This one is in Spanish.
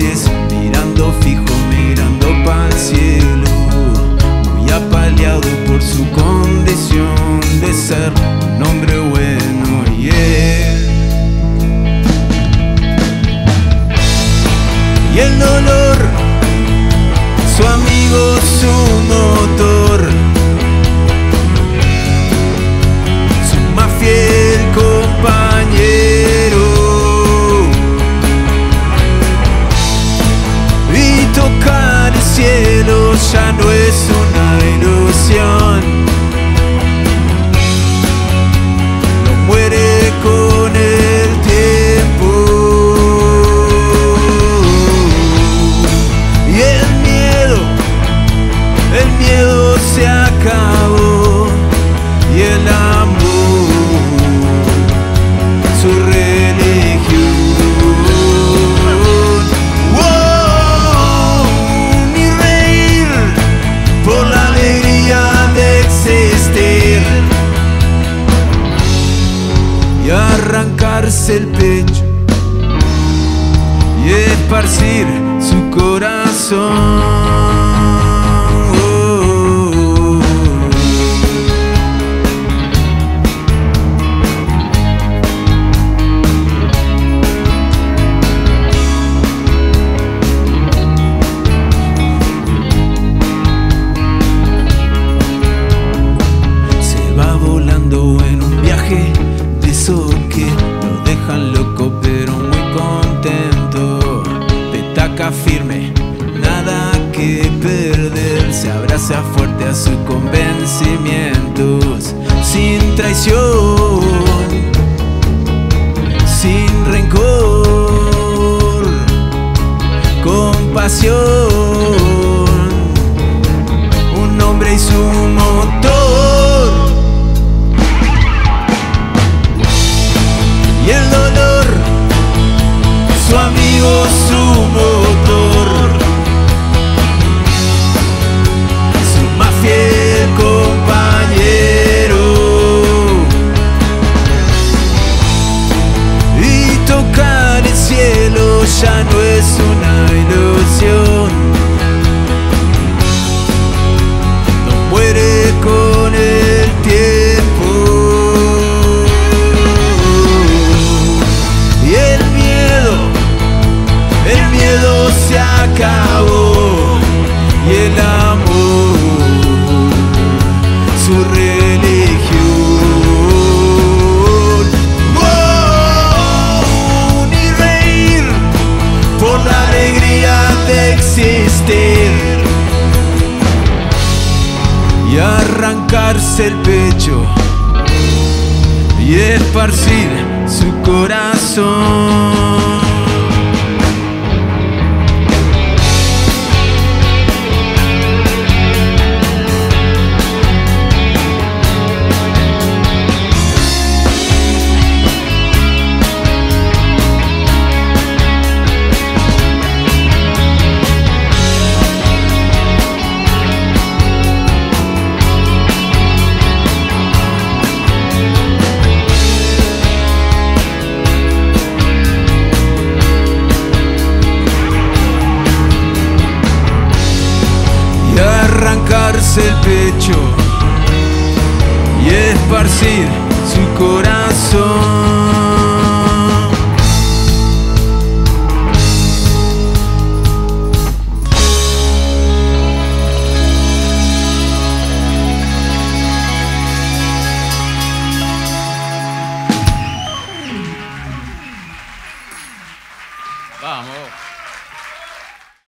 escolhesse el pecho y esparcir su corazón. Se va volando en un viaje de esos que Firme, nada que perder. Se abraza fuerte a sus convencimientos, sin traición, sin rencor, compasión un ya no es una ilusión. no muere con el tiempo. Y el miedo, el miedo se acabó. Y el amor, el pecho y esparcir su corazón. Arrancarse el pecho y esparcir su corazón.